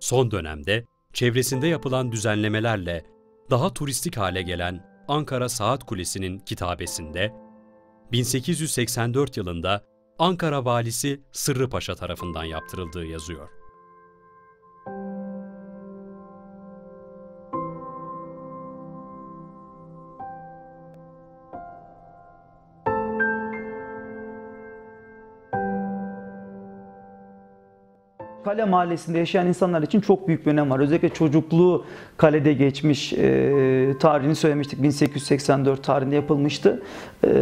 Son dönemde çevresinde yapılan düzenlemelerle daha turistik hale gelen Ankara Saat Kulesi'nin kitabesinde 1884 yılında Ankara valisi Sırrı Paşa tarafından yaptırıldığı yazıyor. Kale Mahallesi'nde yaşayan insanlar için çok büyük bir önem var. Özellikle çocukluğu kalede geçmiş e, tarihini söylemiştik. 1884 tarihinde yapılmıştı. E,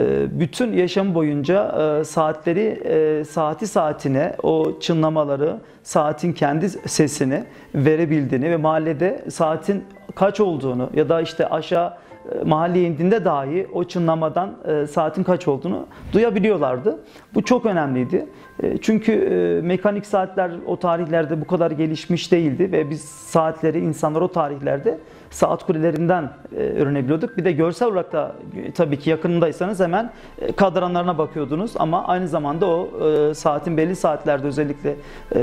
bütün yaşam boyunca e, saatleri e, saati saatine o çınlamaları, saatin kendi sesini verebildiğini ve mahallede saatin kaç olduğunu ya da işte aşağı e, mahalleye indiğinde dahi o çınlamadan e, saatin kaç olduğunu duyabiliyorlardı. Bu çok önemliydi. E, çünkü e, mekanik saatler o tarihlerde bu kadar gelişmiş değildi ve biz saatleri insanlar o tarihlerde saat kulelerinden e, öğrenebiliyorduk. Bir de görsel olarak da tabii ki yakınındaysanız hemen kadranlarına bakıyordunuz ama aynı zamanda o saatin belli saatlerde özellikle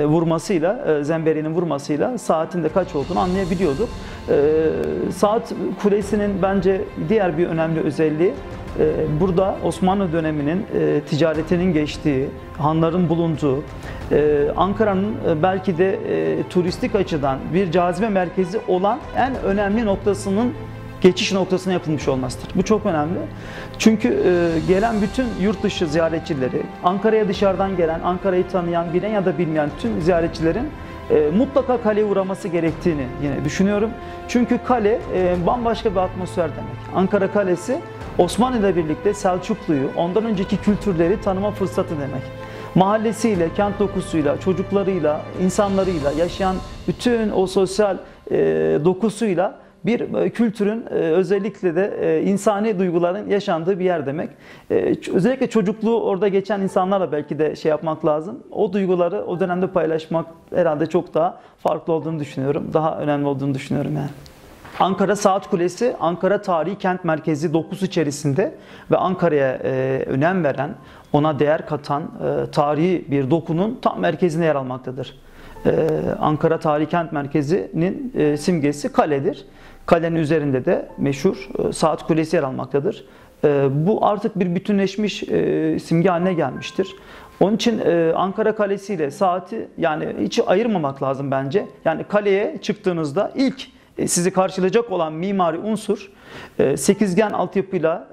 vurmasıyla, zemberinin vurmasıyla saatin de kaç olduğunu anlayabiliyorduk. Saat kulesinin bence diğer bir önemli özelliği Burada Osmanlı döneminin e, ticaretinin geçtiği, hanların bulunduğu, e, Ankara'nın e, belki de turistik açıdan bir cazibe merkezi olan en önemli noktasının geçiş noktasına yapılmış olmasıdır. Bu çok önemli. Çünkü gelen bütün yurt dışı ziyaretçileri, Ankara'ya dışarıdan gelen, Ankara'yı tanıyan, bilen ya da bilmeyen tüm ziyaretçilerin e, mutlaka kaleye uğraması gerektiğini yine düşünüyorum. Çünkü kale e, bambaşka bir atmosfer demek. Ankara Kalesi Osmanlı ile birlikte Selçuklu'yu, ondan önceki kültürleri tanıma fırsatı demek. Mahallesiyle, kent dokusuyla, çocuklarıyla, insanlarıyla, yaşayan bütün o sosyal e, dokusuyla bir e, kültürün e, özellikle de e, insani duyguların yaşandığı bir yer demek. Özellikle çocukluğu orada geçen insanlarla belki de şey yapmak lazım. O duyguları o dönemde paylaşmak herhalde çok daha farklı olduğunu düşünüyorum. Daha önemli olduğunu düşünüyorum yani. Ankara Saat Kulesi, Ankara Tarihi Kent Merkezi dokusu içerisinde ve Ankara'ya e, önem veren, ona değer katan e, tarihi bir dokunun tam merkezinde yer almaktadır. E, Ankara Tarihi Kent Merkezi'nin e, simgesi kaledir. Kalenin üzerinde de meşhur e, Saat Kulesi yer almaktadır. E, bu artık bir bütünleşmiş e, simge haline gelmiştir. Onun için Ankara Kalesi ile saati yani hiç ayırmamak lazım bence. Yani kaleye çıktığınızda ilk sizi karşılayacak olan mimari unsur sekizgen altyapıyla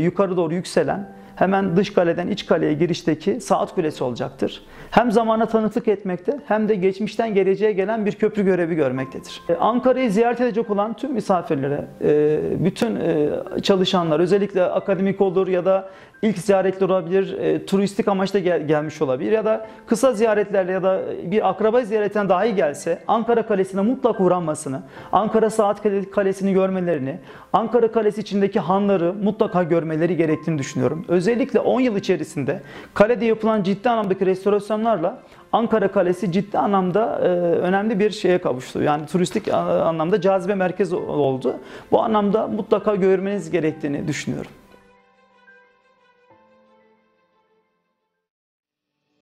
yukarı doğru yükselen hemen dış kaleden iç kaleye girişteki saat kulesi olacaktır. Hem zamana tanıklık etmekte hem de geçmişten geleceğe gelen bir köprü görevi görmektedir. Ankara'yı ziyaret edecek olan tüm misafirlere, bütün çalışanlar özellikle akademik olur ya da ilk ziyaretler olabilir, e, turistik amaçla gel, gelmiş olabilir ya da kısa ziyaretlerle ya da bir akraba ziyaretine dahi gelse Ankara Kalesi'ne mutlak uğranmasını, Ankara Saat Kalesi'ni görmelerini, Ankara Kalesi içindeki hanları mutlaka görmeleri gerektiğini düşünüyorum. Özellikle 10 yıl içerisinde kalede yapılan ciddi anlamdaki restorasyonlarla Ankara Kalesi ciddi anlamda e, önemli bir şeye kavuştu. Yani turistik anlamda cazibe merkezi oldu. Bu anlamda mutlaka görmeniz gerektiğini düşünüyorum.